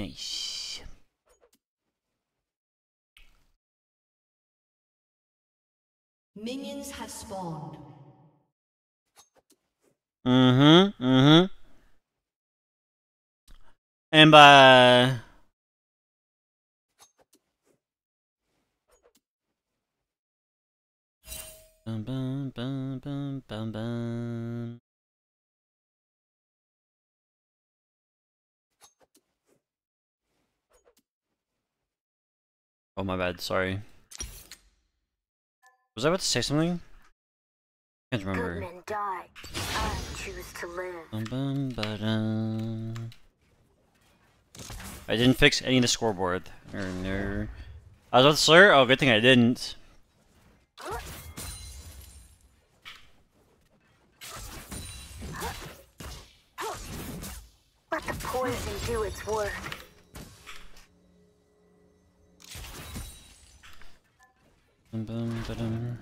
Nice. Minions have spawned. Mm-hmm. Mm-hmm. And by Bum, bum, bum, bum, bum, bum. Oh my bad, sorry. Was I about to say something? Can't remember. Good men die. I choose to live. Bum, bum. I didn't fix any of the scoreboard. Or no. I was about to slur? Oh, good thing I didn't. Let the poison do its work. Bum, bum, ba-dum.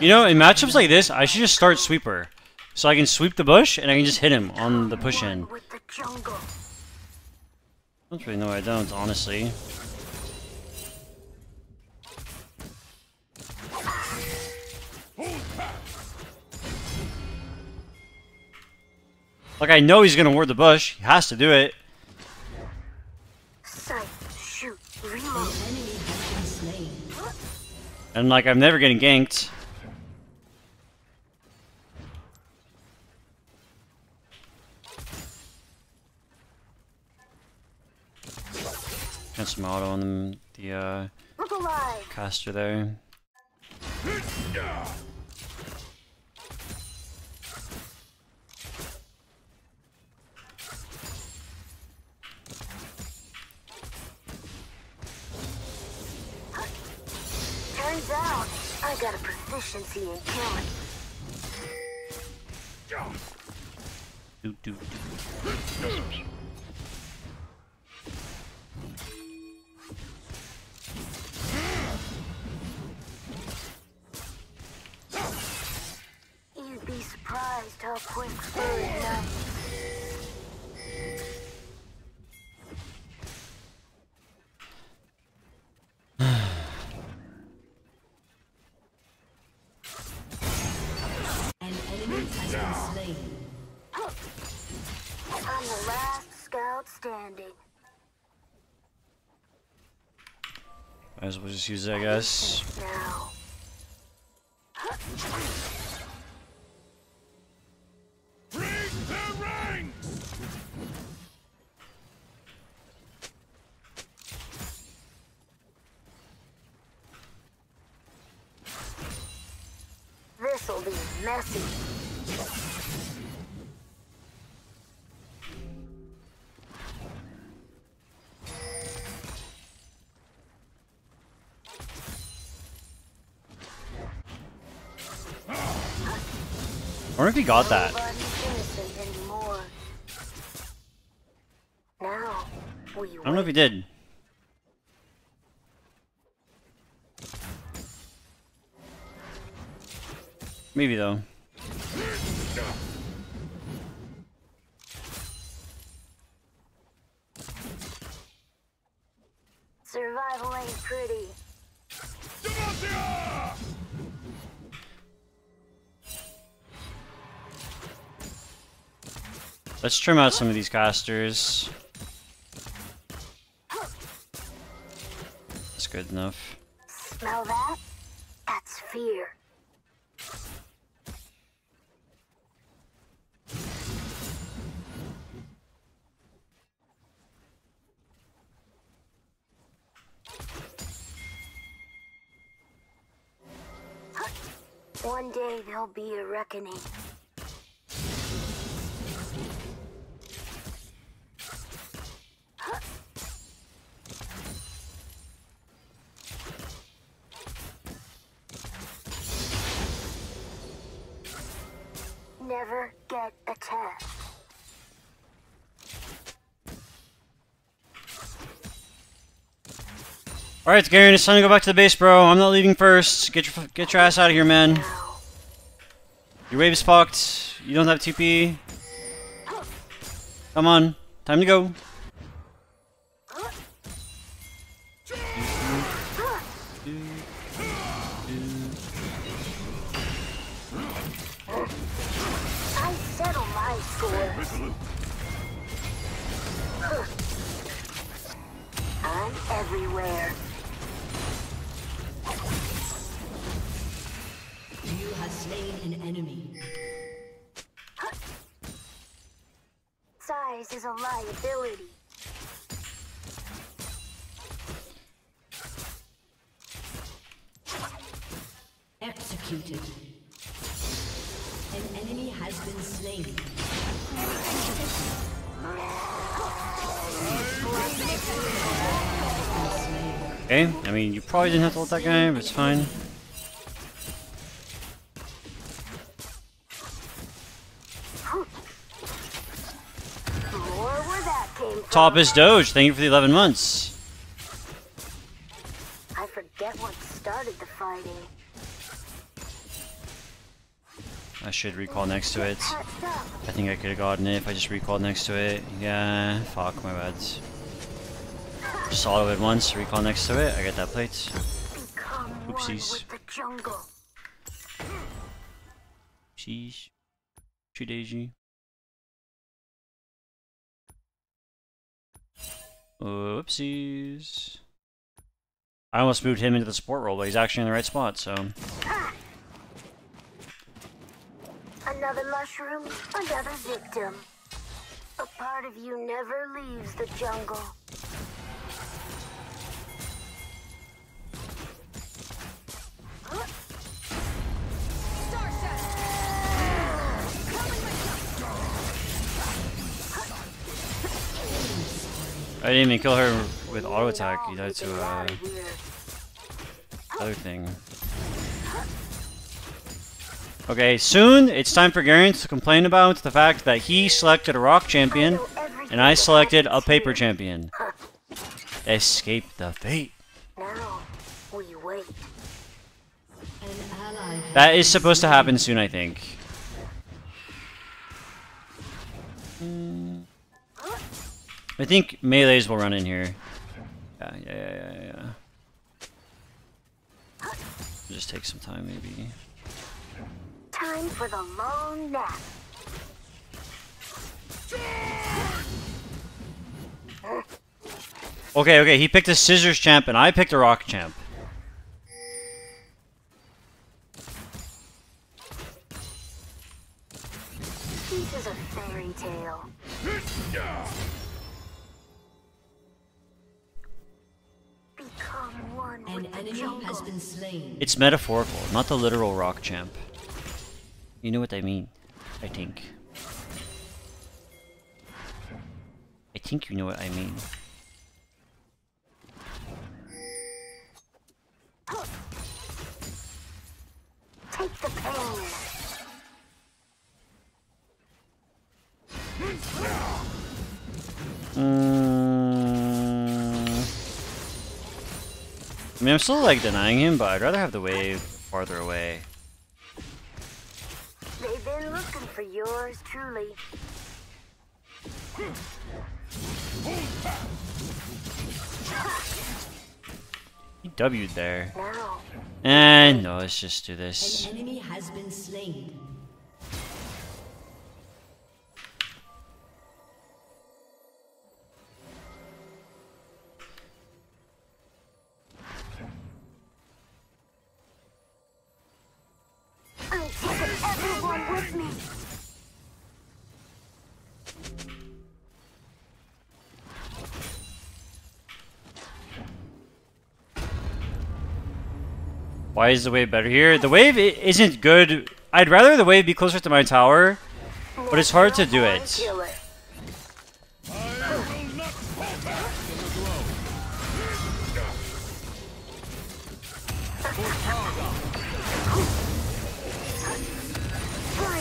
You know, in matchups like this, I should just start sweeper. So I can sweep the bush and I can just hit him on the push in. One With the jungle. I don't really know I don't, honestly. Like, I know he's gonna ward the bush. He has to do it. And, like, I'm never getting ganked. Got some auto on the, the uh, caster there. I got a proficiency in killing. Do, do, do. You'd be surprised how quick fur Might as well just use that, I guess. This'll be messy. If he got that. I don't know if he did. Maybe though. Let's trim out some of these casters. That's good enough. Smell that? That's fear. One day there'll be a reckoning. Never get attacked. Alright, Garen, it's time to go back to the base, bro. I'm not leaving first. Get your get your ass out of here, man. Your wave is fucked. You don't have TP. Come on. Time to go. I'm everywhere. You have slain an enemy. Size is a liability. Executed. An enemy has been slain. Okay, I mean, you probably didn't have to ult that guy, but it's fine. Top is Doge, thank you for the 11 months. I forget what started the fighting. I should recall next to it. I think I could have gotten it if I just recalled next to it. Yeah, fuck, my bad. Just auto it once, recall next to it, I get that plate. Oopsies. Sheesh. Tree Daisy. Oopsies. I almost moved him into the support role, but he's actually in the right spot, so. Another mushroom, another victim. A part of you never leaves the jungle. I didn't even kill her with auto attack, you need to uh, other thing. Okay, soon it's time for Garen to complain about the fact that he selected a rock champion and I selected a paper champion. Escape the fate. Now, we wait. That is supposed to happen soon, I think. I think melees will run in here. Yeah, yeah, yeah, yeah. Just take some time, maybe. Time for the long nap. Okay, okay, he picked a scissors champ and I picked a rock champ. This is a fairy tale. Become one An enemy jungle. has been slain. It's metaphorical, not the literal rock champ. You know what I mean, I think. I think you know what I mean. Take the pain. Mm. I mean, I'm still like denying him, but I'd rather have the wave farther away. For yours truly. He W'd there. Now, And eh, no, let's just do An this. enemy has been slain. Everyone with me. Why is the wave better here? The wave isn't good. I'd rather the wave be closer to my tower, but it's hard to do it. killer. Find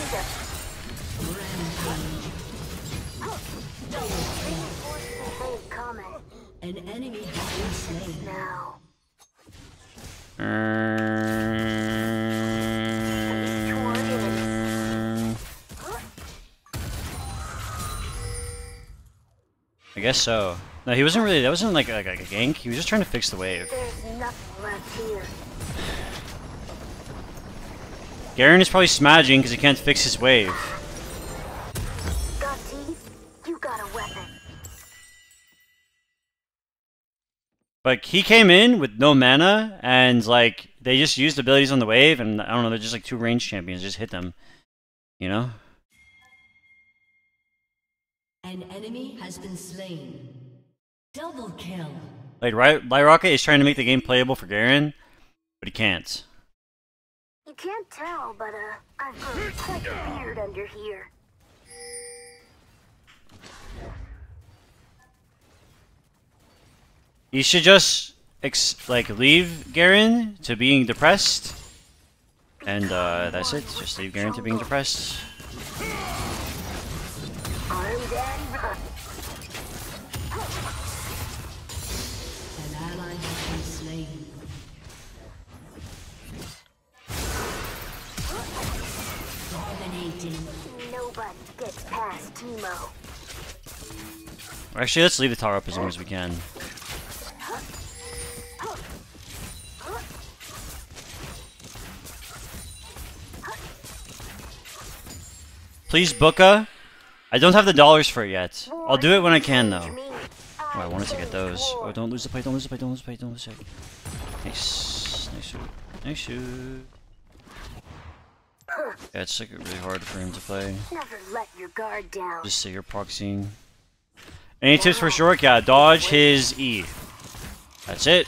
them. Reinforcements ain't coming. An enemy has been slain. Now, guess so. No, he wasn't really. That wasn't like, like, like a gank. He was just trying to fix the wave. There's nothing left here. Garen is probably smudging because he can't fix his wave. Got teeth? You got a weapon. Like he came in with no mana, and like they just used abilities on the wave, and I don't know, they're just like two range champions, just hit them. You know? An enemy has been slain. Double kill. Like right, Light Rocket is trying to make the game playable for Garen, but he can't. You can't tell, but uh, I've grown quite a beard under here. You should just ex- like leave Garen to being depressed, and uh, that's it. Just leave Garen to being depressed. Nobody past. Actually, let's leave the tower up as long as we can. Please, Booka. I don't have the dollars for it yet. I'll do it when I can, though. Oh, I wanted to get those. Oh, don't lose the plate, don't lose the plate, don't lose the plate, don't lose the plate. Nice. Nice shoot. Nice shoot. Yeah, it's like really hard for him to play. Never let your guard down. Just say you're proxying. Any tips for short? Yeah, dodge his E. That's it.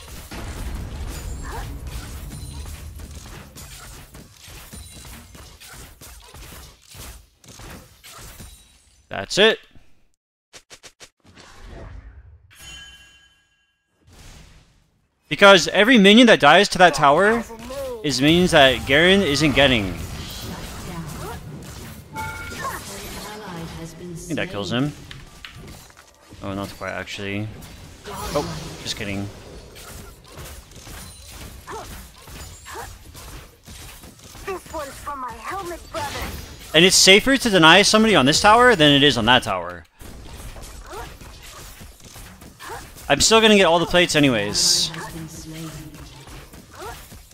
That's it. Because every minion that dies to that tower is minions that Garen isn't getting. I think that kills him. Oh, not quite actually. Oh, just kidding. This one's for my helmet brother. And it's safer to deny somebody on this tower than it is on that tower. I'm still gonna get all the plates anyways. Has been slain.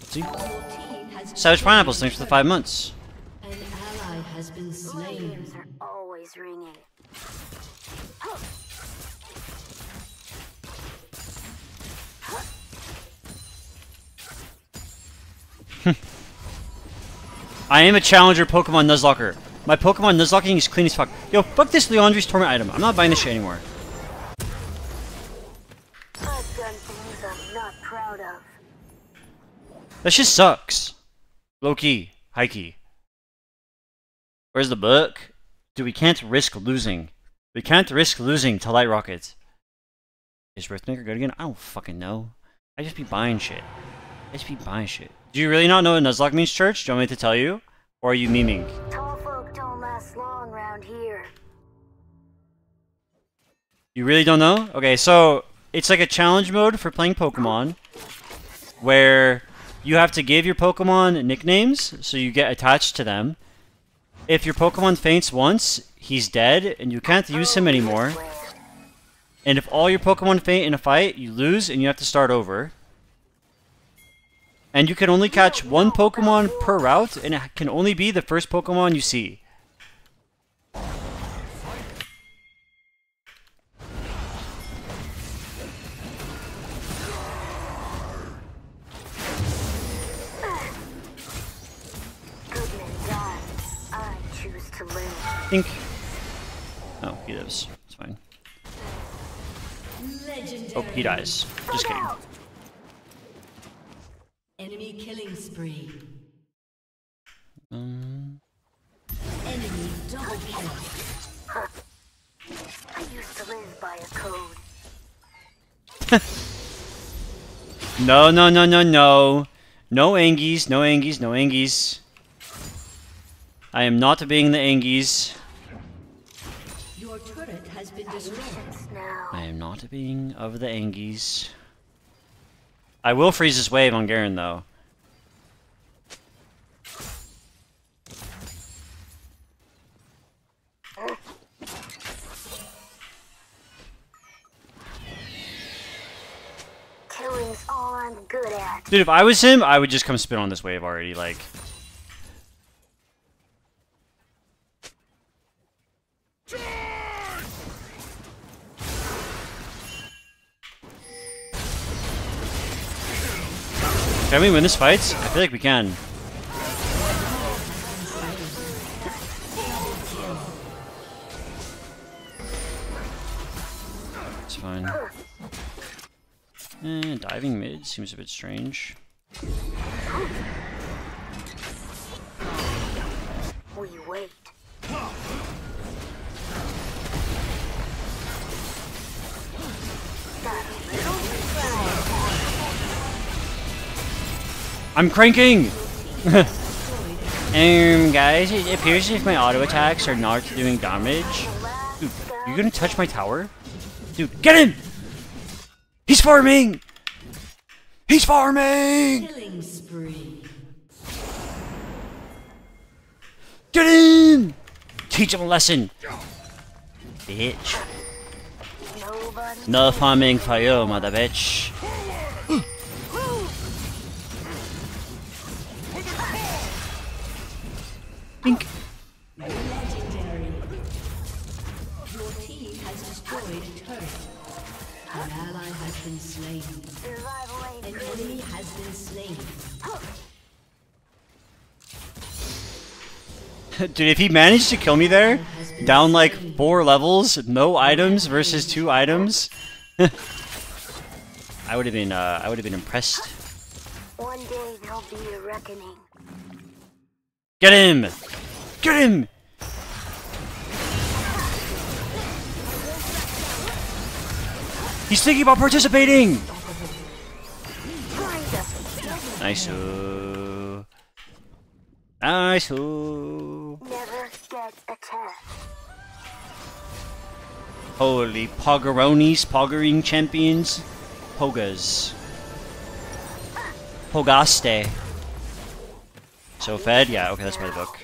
See? Your team has Savage Pineapples, thanks for the five months. An ally has been My slain. ears are always ringing. I am a challenger Pokemon Nuzlocke. My Pokemon Nuzlocking is clean as fuck. Yo, fuck this Liandry's Torment item. I'm not buying this shit anymore. That shit sucks. High key. Where's the book? Dude, we can't risk losing. We can't risk losing to Light Rocket. Is Riftmaker good again? I don't fucking know. I just be buying shit. I just be buying shit. Do you really not know what Nuzlocke means, Church? Do you want me to tell you? Or are you memeing? Tall folk don't last long round here. You really don't know? Okay, so it's like a challenge mode for playing Pokemon where you have to give your Pokemon nicknames so you get attached to them. If your Pokemon faints once, he's dead and you can't use him anymore. And if all your Pokemon faint in a fight, you lose and you have to start over. And you can only catch one Pokemon per route, and it can only be the first Pokemon you see. Think. Oh, he lives. It's fine. Oh, he dies. Just kidding. Enemy killing spree. Um, Enemy double kill. I used to live by a code. no, no, no, no, no. No Angies, no Angies, no Angies. I am not being the Angies. Your turret has been destroyed. Now. I am not being of the Angies. I will freeze this wave on Garen, though. Dude, if I was him, I would just come spin on this wave already, like... Can we win this fight? I feel like we can. It's fine. Eh, diving mid seems a bit strange. I'm cranking! um, guys, it appears if my auto attacks are not doing damage. Dude, you gonna touch my tower? Dude, get him! He's farming! He's farming! Killing spree. Get him! Teach him a lesson. Bitch. nobody. No farming for you, mother bitch. Bink. Legendary. Your team has destroyed turret. An ally has been slain. An enemy has been slain. Dude, if he managed to kill me there, down like four levels, no items versus two items, I would have been, uh, I would have been impressed. One day there'll be a reckoning. Get him! Get him! He's thinking about participating! Nice. -oo. Nice. -oo. Never get attacked. Holy Pogaronis, Poggering champions. Pogas. Pogaste. So fed? Yeah, okay, that's by the book.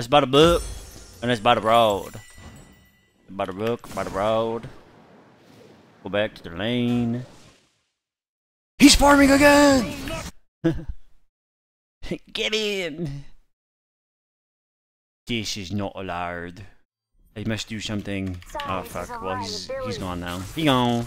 That's by the book. And that's by the road. By the book, by the road. Go back to the lane. He's farming again! Get in! This is not allowed. I must do something. Oh fuck. Well, he's he's gone now. He gone.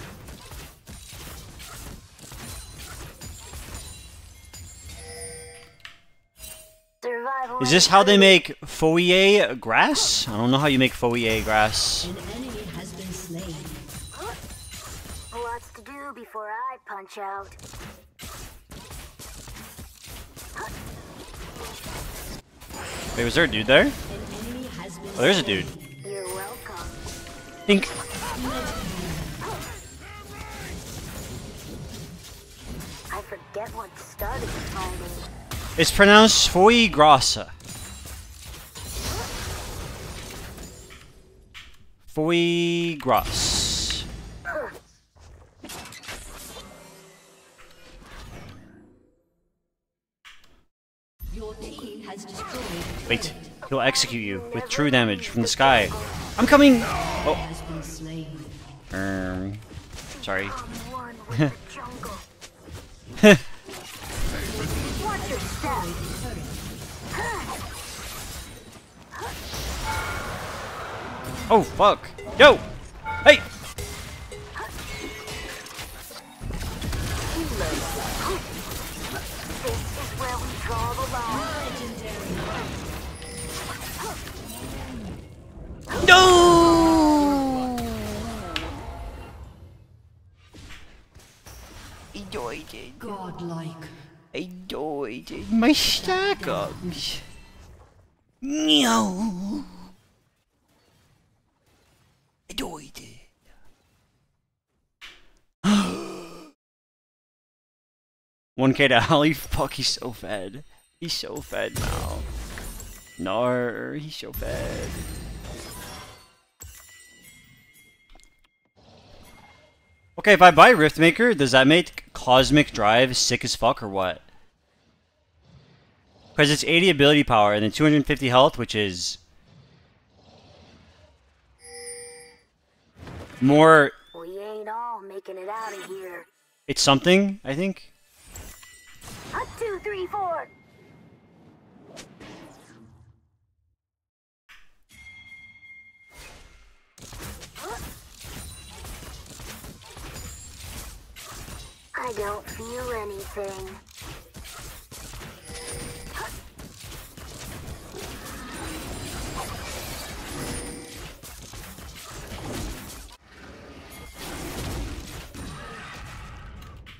Is this how they make foyer grass? I don't know how you make foyer grass. An enemy has been slain. Lots to do before I punch out. Wait, was there a dude there? An enemy has been Oh, there's a dude. You're welcome. Think. I forget what started the fighting. It's pronounced foyer grassa. Foyer grass. Your team has destroyed. Wait, he'll execute you with true damage from the sky. I'm coming! Oh, Has been slain. um, sorry. Oh, fuck. Yo! Hey! This is where we draw the line. No! Died it. Godlike. Died it. My stack ups. No. 1k to Holly. Fuck, he's so fed. He's so fed now. No, he's so fed. Okay, if I buy Riftmaker, does that make Cosmic Drive sick as fuck or what? Because it's 80 ability power and then 250 health, which is... More... We ain't all making it out of here. It's something, I think three, four. I don't feel anything.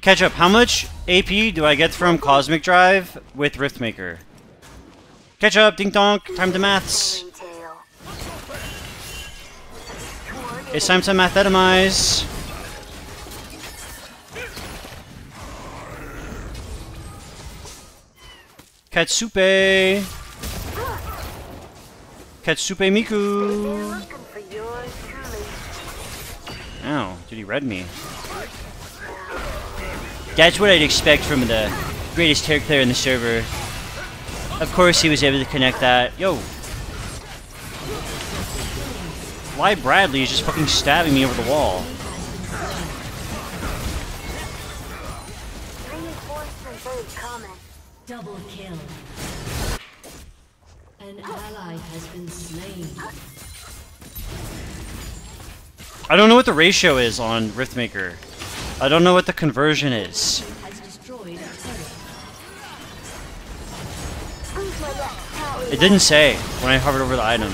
Catch up. How much AP do I get from Cosmic Drive with Riftmaker? Catch up, ding donk. Time to maths. It's time to mathetomize. Katsupe. Katsupe Miku. Looking for yours truly. Ow, did he red me? That's what I'd expect from the greatest Terran player in the server. Of course he was able to connect that. Yo! Why Bradley is just fucking stabbing me over the wall? Reinforcements ain't coming. Double kill. An ally has been slain. I don't know what the ratio is on Riftmaker. I don't know what the conversion is. It didn't say when I hovered over the item.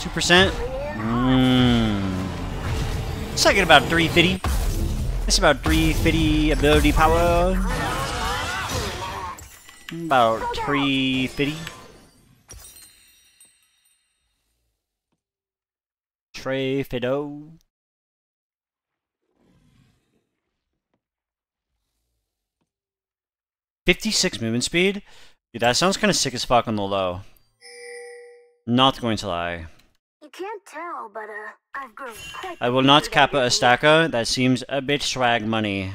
Two percent. Mmm. It's about three fifty. It's about three fifty ability power. About three fifty. Trey Fido. Fifty-six movement speed. Dude, that sounds kind of sick as fuck on the low. Not going to lie. You can't tell, but uh, I've grown quite I will not kappa a stacker. That seems a bit swag money.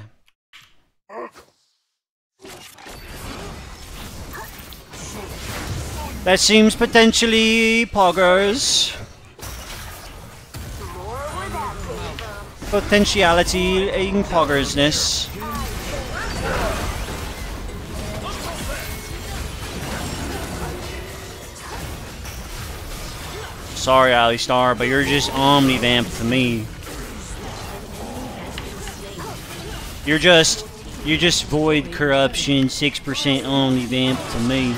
That seems potentially poggers. Potentiality in poggersness. Sorry, Alistar, but you're just omnivamp to me. You're just, you're just void corruption, six percent omnivamp to me.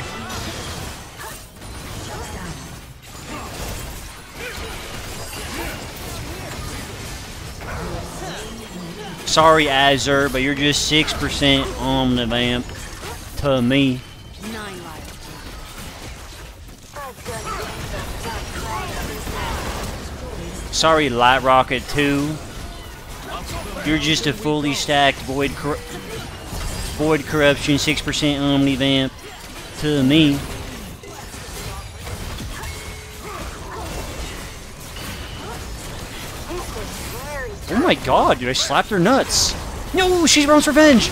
Sorry, Azure, but you're just six percent omnivamp to me. Sorry, Light Rocket 2. You're just a fully stacked Void cor Void Corruption 6% Omnivamp to me. Oh my god, dude, I slapped her nuts. No, she runs revenge.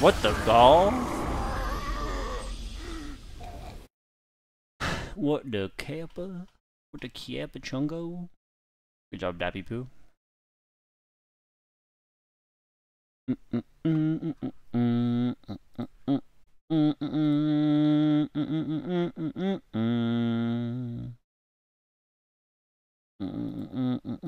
What the gall? What the kappa? What the kappa chungo? Good job, Dappy Poo.